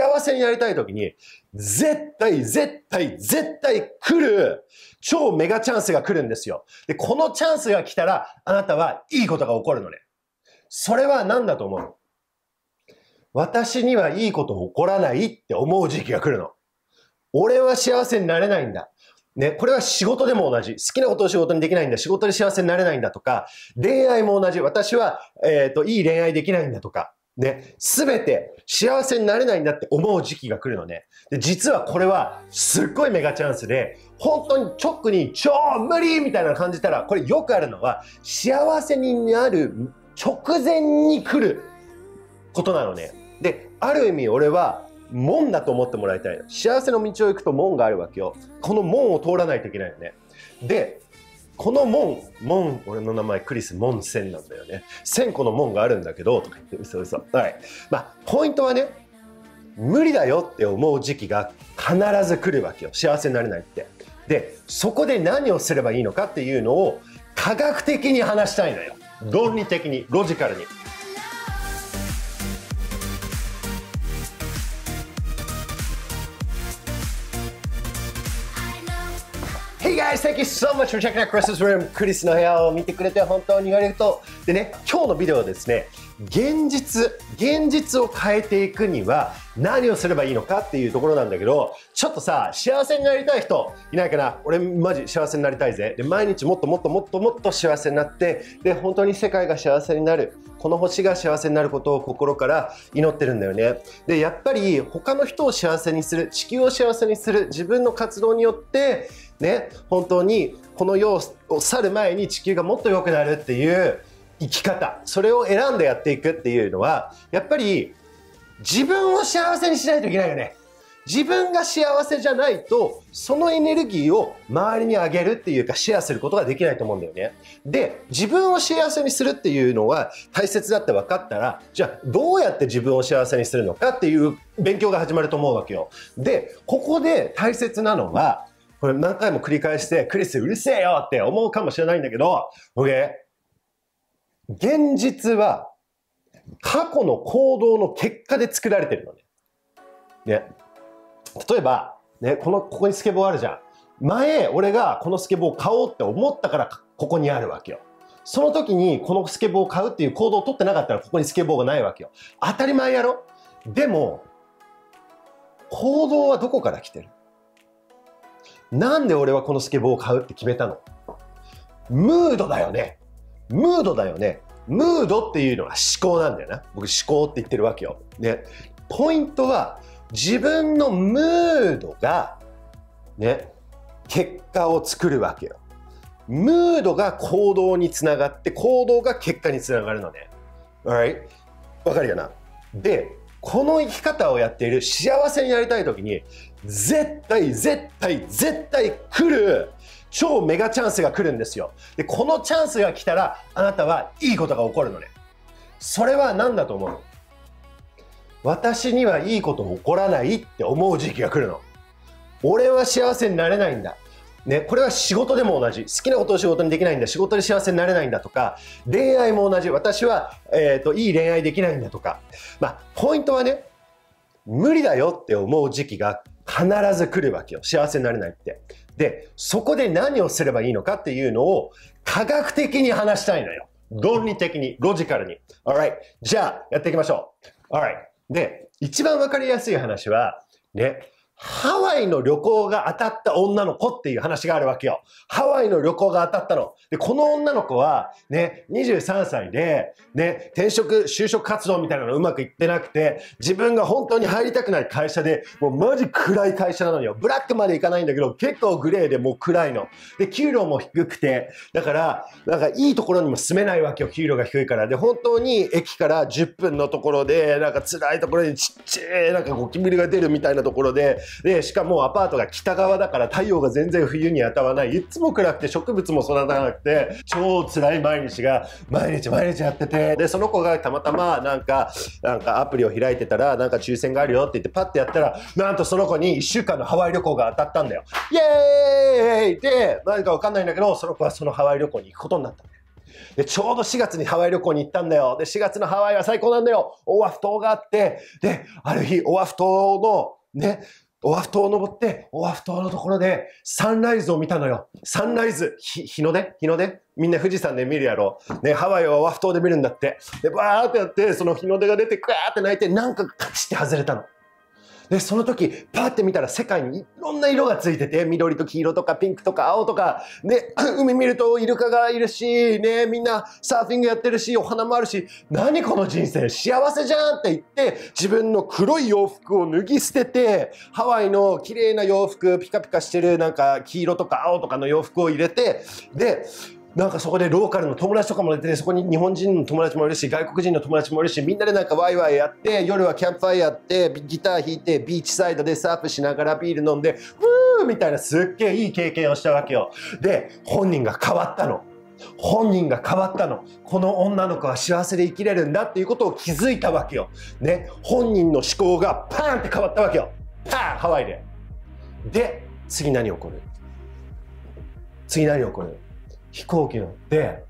幸せになりたい時に、絶対、絶対、絶対来る、超メガチャンスが来るんですよ。で、このチャンスが来たら、あなたはいいことが起こるのね。それは何だと思う？私にはいいこと起こらないって思う時期が来るの。俺は幸せになれないんだ。ね、これは仕事でも同じ。好きなことを仕事にできないんだ。仕事で幸せになれないんだとか、恋愛も同じ。私は、えっ、ー、と、いい恋愛できないんだとか、ね、すべて幸せになれないんだって思う時期が来るのね。で、実はこれはすっごいメガチャンスで、本当に直に超無理みたいな感じたら、これよくあるのは、幸せになる直前に来ることなのね。で、ある意味俺は門だと思ってもらいたいの。幸せの道を行くと門があるわけよ。この門を通らないといけないよね。で、この門、門、俺の名前クリス・モンセンなんだよね。1000個の門があるんだけど、とか言って嘘嘘。はい。まあ、ポイントはね、無理だよって思う時期が必ず来るわけよ。幸せになれないって。で、そこで何をすればいいのかっていうのを科学的に話したいのよ。論理的に、ロジカルに。Hey guys, thank you so much for checking out Chris's room. クリスの部屋を見てくれて本当にありがとう。でね、今日のビデオはですね、現実、現実を変えていくには何をすればいいのかっていうところなんだけど、ちょっとさ、幸せになりたい人いないかな？俺マジ幸せになりたいぜ。で、毎日もっともっともっともっと幸せになって、で、本当に世界が幸せになる。この星が幸せになることを心から祈ってるんだよね。で、やっぱり他の人を幸せにする、地球を幸せにする、自分の活動によって、ね、本当にこの世を去る前に地球がもっと良くなるっていう生き方、それを選んでやっていくっていうのは、やっぱり自分を幸せにしないといけないよね。自分が幸せじゃないと、そのエネルギーを周りにあげるっていうかシェアすることができないと思うんだよね。で、自分を幸せにするっていうのは大切だって分かったら、じゃあどうやって自分を幸せにするのかっていう勉強が始まると思うわけよ。で、ここで大切なのは、これ何回も繰り返して、クリスうるせえよって思うかもしれないんだけど、OK? 現実は過去の行動の結果で作られてるのね。ね。例えば、ね、この、ここにスケボーあるじゃん。前、俺がこのスケボーを買おうって思ったから、ここにあるわけよ。その時にこのスケボーを買うっていう行動を取ってなかったら、ここにスケボーがないわけよ。当たり前やろ？でも、行動はどこから来てる？なんで俺はこのスケボーを買うって決めたの？ムードだよね。ムードだよね。ムードっていうのは思考なんだよな。僕思考って言ってるわけよ。ね。ポイントは自分のムードがね、結果を作るわけよ。ムードが行動につながって行動が結果につながるのね。Alright? わかるよな？で、この生き方をやっている幸せになりたい時に絶対絶対絶対来る超メガチャンスが来るんですよ。で、このチャンスが来たらあなたはいいことが起こるのね。それは何だと思う？私にはいいこと起こらないって思う時期が来るの。俺は幸せになれないんだ。ね、これは仕事でも同じ。好きなことを仕事にできないんだ。仕事で幸せになれないんだとか、恋愛も同じ。私は、えっ、ー、と、いい恋愛できないんだとか。まあ、ポイントはね、無理だよって思う時期が必ず来るわけよ。幸せになれないって。で、そこで何をすればいいのかっていうのを科学的に話したいのよ。論理的に、ロジカルに。alright. じゃあ、やっていきましょう。alright. で、一番わかりやすい話は、ね、ハワイの旅行が当たった女の子っていう話があるわけよ。ハワイの旅行が当たったの。で、この女の子は、ね、23歳で、ね、転職、就職活動みたいなのうまくいってなくて、自分が本当に入りたくない会社で、もうマジ暗い会社なのよ。ブラックまでいかないんだけど、結構グレーでもう暗いの。で、給料も低くて、だから、なんかいいところにも住めないわけよ。給料が低いから。で、本当に駅から10分のところで、なんか辛いところにちっちゃい、なんかゴキブリが出るみたいなところで、で、しかもアパートが北側だから太陽が全然冬に当たらない。いつも暗くて植物も育たなくて、超辛い毎日が毎日毎日やってて、で、その子がたまたまなんか、なんかアプリを開いてたら、なんか抽選があるよって言ってパッてやったら、なんとその子に1週間のハワイ旅行が当たったんだよ。イエーイで、何かわかんないんだけど、その子はそのハワイ旅行に行くことになった。で、ちょうど4月にハワイ旅行に行ったんだよ。で、4月のハワイは最高なんだよ。オアフ島があって、で、ある日、オアフ島の、ね、オアフ島を登って、オアフ島のところでサンライズを見たのよ。サンライズ、日、日の出？日の出？みんな富士山で見るやろ。ね、ハワイはオアフ島で見るんだって。で、バーってやって、その日の出が出て、クワーって泣いて、なんかカチって外れたの。で、その時、パーって見たら世界にいろんな色がついてて、緑と黄色とかピンクとか青とか、ね、海見るとイルカがいるし、ね、みんなサーフィングやってるし、お花もあるし、何この人生？幸せじゃんって言って、自分の黒い洋服を脱ぎ捨てて、ハワイの綺麗な洋服、ピカピカしてるなんか黄色とか青とかの洋服を入れて、で、なんかそこでローカルの友達とかも出てそこに日本人の友達もいるし、外国人の友達もいるし、みんなでなんかワイワイやって、夜はキャンプファイヤーやって、ギター弾いて、ビーチサイドでサーフしながらビール飲んで、ふーみたいなすっげえいい経験をしたわけよ。で、本人が変わったの。本人が変わったの。この女の子は幸せで生きれるんだっていうことを気づいたわけよ。ね。本人の思考がパーンって変わったわけよ。パーンハワイで。で、次何起こる？次何起こる？飛行機乗って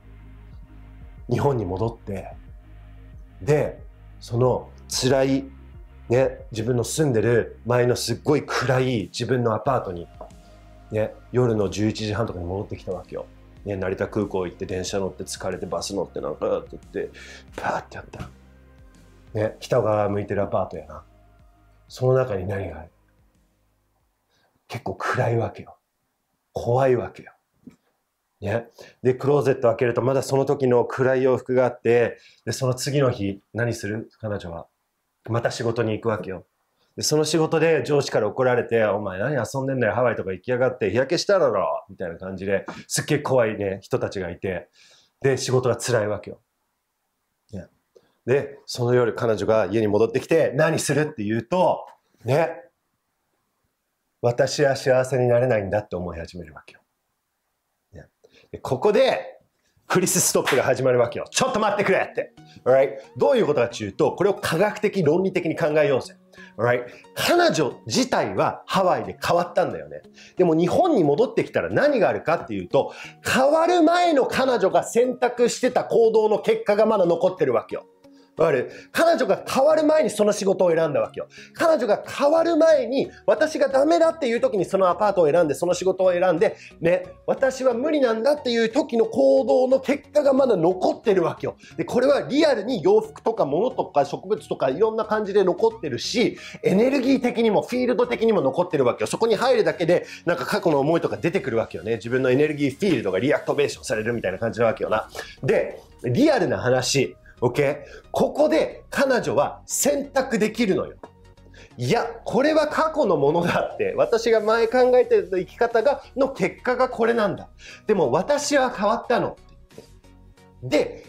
日本に戻ってでその辛いね自分の住んでる前のすっごい暗い自分のアパートにね夜の11時半とかに戻ってきたわけよ。ね、成田空港行って電車乗って疲れてバス乗ってなんかって言ってパーってやった。ね北側向いてるアパートやな。その中に何がある？結構暗いわけよ。怖いわけよ。ね。で、クローゼット開けるとまだその時の暗い洋服があって、で、その次の日、何する？彼女は。また仕事に行くわけよ。で、その仕事で上司から怒られて、お前何遊んでんだよ、ハワイとか行きやがって、日焼けしただろ？みたいな感じで、すっげえ怖いね、人たちがいて、で、仕事が辛いわけよ。ね、で、その夜彼女が家に戻ってきて、何するって言うと、ね、私は幸せになれないんだって思い始めるわけよ。ここで、クリスストップが始まるわけよ。ちょっと待ってくれって。Alright? どういうことかっていうと、これを科学的、論理的に考えようぜ。Right? 彼女自体はハワイで変わったんだよね。でも日本に戻ってきたら何があるかっていうと、変わる前の彼女が選択してた行動の結果がまだ残ってるわけよ。わかる彼女が変わる前にその仕事を選んだわけよ。彼女が変わる前に、私がダメだっていう時にそのアパートを選んで、その仕事を選んで、ね、私は無理なんだっていう時の行動の結果がまだ残ってるわけよ。で、これはリアルに洋服とか物とか植物とかいろんな感じで残ってるし、エネルギー的にもフィールド的にも残ってるわけよ。そこに入るだけで、なんか過去の思いとか出てくるわけよね。自分のエネルギーフィールドが reactivation されるみたいな感じなわけよな。で、リアルな話、OK? ここで彼女は選択できるのよ。いや、これは過去のものだって、私が前考えてた生き方が、の結果がこれなんだ。でも私は変わったのって言って。で、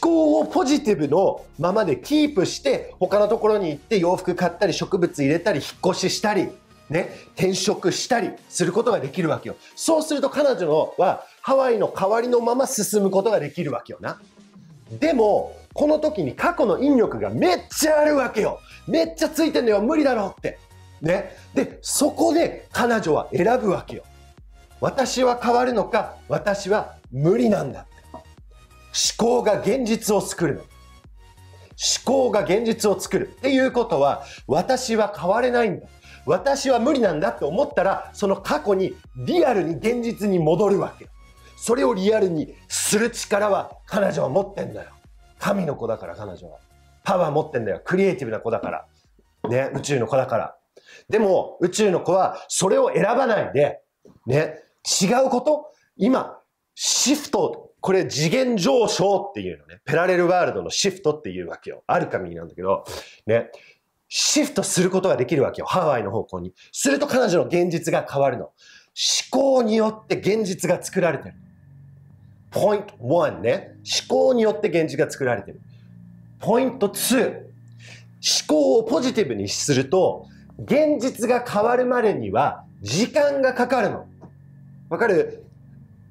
思考をポジティブのままでキープして、他のところに行って洋服買ったり植物入れたり引っ越ししたり、ね、転職したりすることができるわけよ。そうすると彼女のはハワイの代わりのまま進むことができるわけよな。でも、この時に過去の引力がめっちゃあるわけよ。めっちゃついてんのよ。無理だろって。ね。で、そこで彼女は選ぶわけよ。私は変わるのか、私は無理なんだって。思考が現実を作るの。思考が現実を作るっていうことは、私は変われないんだ。私は無理なんだって思ったら、その過去にリアルに現実に戻るわけよ。それをリアルにする力は彼女は持ってんだよ。神の子だから彼女は。パワー持ってんだよ。クリエイティブな子だから。ね、宇宙の子だから。でも、宇宙の子はそれを選ばないで、ね、違うこと？今、シフト、これ次元上昇っていうのね。ペラレルワールドのシフトっていうわけよ。アルカミーなんだけど、ね、シフトすることができるわけよ。ハワイの方向に。すると彼女の現実が変わるの。思考によって現実が作られてる。ポイント1ね。思考によって現実が作られてる。ポイント2。思考をポジティブにすると、現実が変わるまでには時間がかかるの。わかる？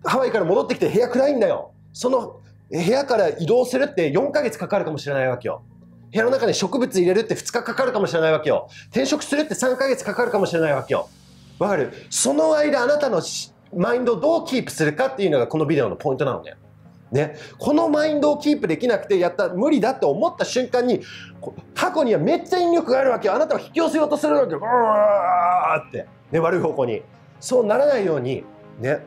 ハワイから戻ってきて部屋暗いんだよ。その部屋から移動するって4ヶ月かかるかもしれないわけよ。部屋の中に植物入れるって2日かかるかもしれないわけよ。転職するって3ヶ月かかるかもしれないわけよ。わかる？その間あなたのマインドをどうキープするかっていうのがこのビデオのポイントなのね。ね、このマインドをキープできなくてやった無理だって思った瞬間に過去にはめっちゃ引力があるわけよ。あなたを引き寄せようとするわけよ。うわーって、ね、悪い方向に。そうならないように。ね。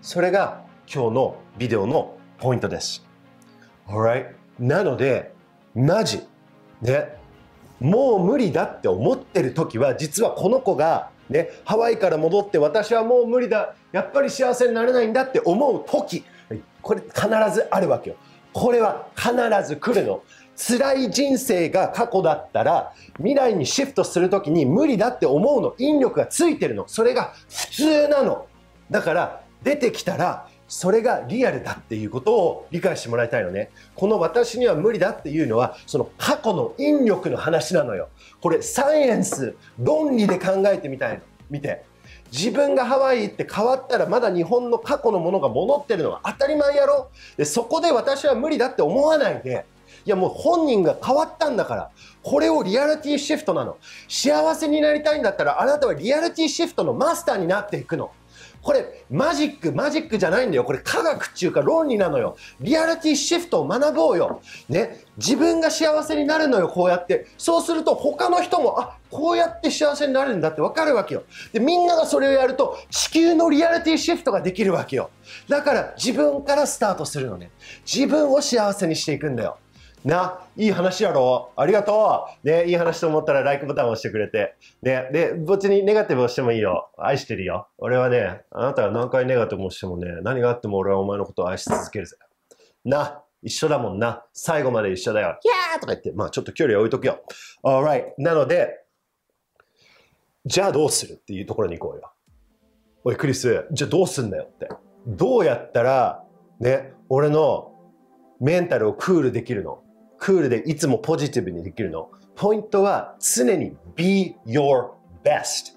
それが今日のビデオのポイントです。Alright なのでマジ。ね。もう無理だって思ってる時は実はこの子がねハワイから戻って私はもう無理だやっぱり幸せになれないんだって思う時これ必ずあるわけよ。これは必ず来るの。辛い人生が過去だったら未来にシフトする時に無理だって思うの引力がついてるのそれが普通なのだから出てきたらそれがリアルだっていうことを理解してもらいたいのね。この私には無理だっていうのはその過去の引力の話なのよ。これサイエンス論理で考えてみたいの。見て。自分がハワイ行って変わったらまだ日本の過去のものが戻ってるのは当たり前やろ。でそこで私は無理だって思わないで。いやもう本人が変わったんだから。これをリアリティシフトなの。幸せになりたいんだったらあなたはリアリティシフトのマスターになっていくの。これマジックマジックじゃないんだよ。これ科学っていうか論理なのよ。リアリティシフトを学ぼうよ。ね。自分が幸せになるのよこうやって。そうすると他の人もあこうやって幸せになるんだって分かるわけよ。でみんながそれをやると地球のリアリティシフトができるわけよ。だから自分からスタートするのね。自分を幸せにしていくんだよ。な、いい話やろありがとうね、いい話と思ったら LIKE ボタンを押してくれて。ね、で、別にネガティブをしてもいいよ。愛してるよ。俺はね、あなたが何回ネガティブをしてもね、何があっても俺はお前のことを愛し続けるぜ。な、一緒だもんな。最後まで一緒だよ。キャーとか言って、まあちょっと距離置いとくよ。alright. なので、じゃあどうするっていうところに行こうよ。おい、クリス、じゃあどうすんだよって。どうやったら、ね、俺のメンタルをクールできるの？クールでいつもポジティブにできるの。ポイントは常に be your best。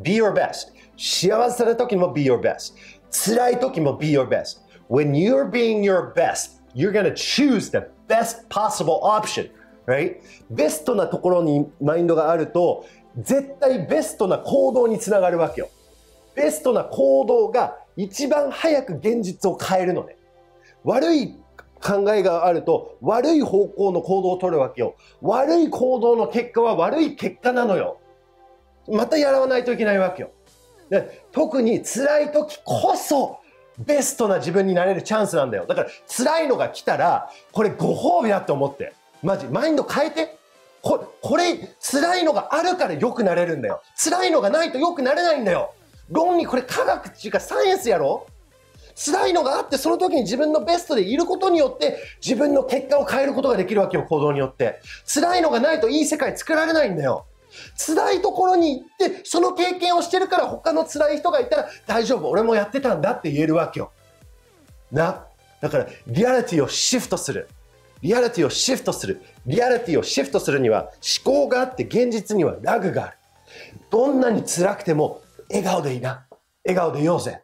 be your best。幸せな時も be your best。辛い時も be your best。When you're being your best, you're gonna choose the best possible option. Right? ベストなところにマインドがあると、絶対ベストな行動につながるわけよ。ベストな行動が一番早く現実を変えるのね。悪い考えがあると悪い方向の行動を取るわけよ。悪い行動の結果は悪い結果なのよ。またやらないといけないわけよ。で特に辛い時こそベストな自分になれるチャンスなんだよ。だから辛いのが来たらこれご褒美だって思って。マジ、マインド変えて。ここれ辛いのがあるから良くなれるんだよ。辛いのがないと良くなれないんだよ。論理これ科学っていうかサイエンスやろ？辛いのがあってその時に自分のベストでいることによって自分の結果を変えることができるわけよ行動によって。辛いのがないといい世界作られないんだよ。辛いところに行ってその経験をしてるから他の辛い人がいたら大丈夫。俺もやってたんだって言えるわけよ。なだからリアリティをシフトする。リアリティをシフトする。リアリティをシフトするには思考があって現実にはラグがある。どんなに辛くても笑顔でいいな。笑顔でいようぜ。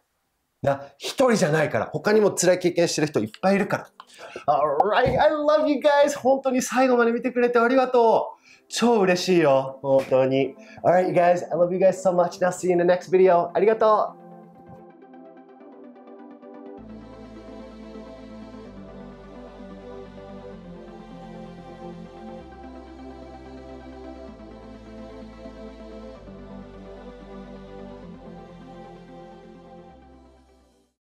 な、一人じゃないから。他にも辛い経験してる人いっぱいいるから。Alright, I love you guys! 本当に最後まで見てくれてありがとう超嬉しいよ。本当に。Alright, you guys, I love you guys so much. Now see you in the next video. ありがとう